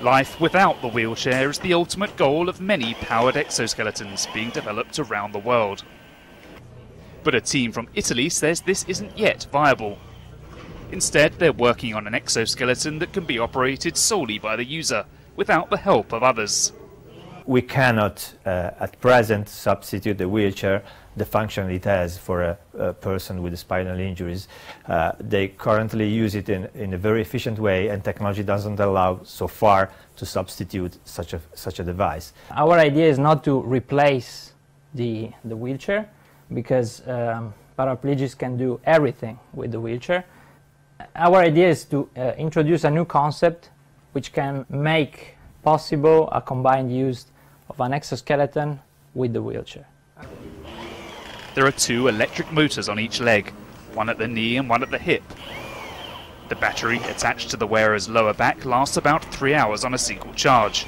Life without the wheelchair is the ultimate goal of many powered exoskeletons being developed around the world. But a team from Italy says this isn't yet viable. Instead, they're working on an exoskeleton that can be operated solely by the user, without the help of others. We cannot, uh, at present, substitute the wheelchair, the function it has for a, a person with spinal injuries. Uh, they currently use it in, in a very efficient way, and technology doesn't allow so far to substitute such a, such a device. Our idea is not to replace the, the wheelchair, because um, paraplegics can do everything with the wheelchair. Our idea is to uh, introduce a new concept which can make possible a combined use of an exoskeleton with the wheelchair. There are two electric motors on each leg, one at the knee and one at the hip. The battery attached to the wearer's lower back lasts about three hours on a single charge.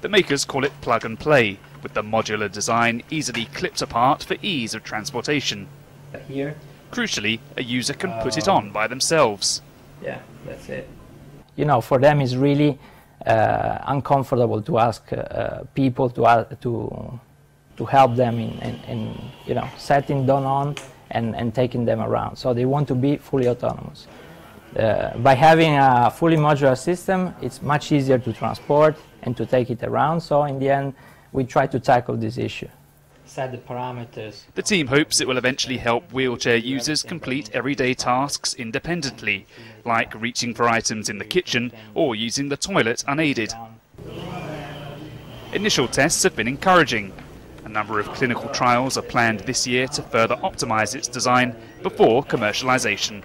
The makers call it plug and play, with the modular design easily clipped apart for ease of transportation. Here? Crucially, a user can put it on by themselves. Yeah, that's it. You know, for them it's really uh, uncomfortable to ask uh, uh, people to, uh, to, to help them in, in, in, you know, setting them on and, and taking them around. So they want to be fully autonomous. Uh, by having a fully modular system, it's much easier to transport and to take it around. So in the end, we try to tackle this issue. Set the parameters. The team hopes it will eventually help wheelchair users complete everyday tasks independently, like reaching for items in the kitchen or using the toilet unaided. Initial tests have been encouraging. A number of clinical trials are planned this year to further optimize its design before commercialization.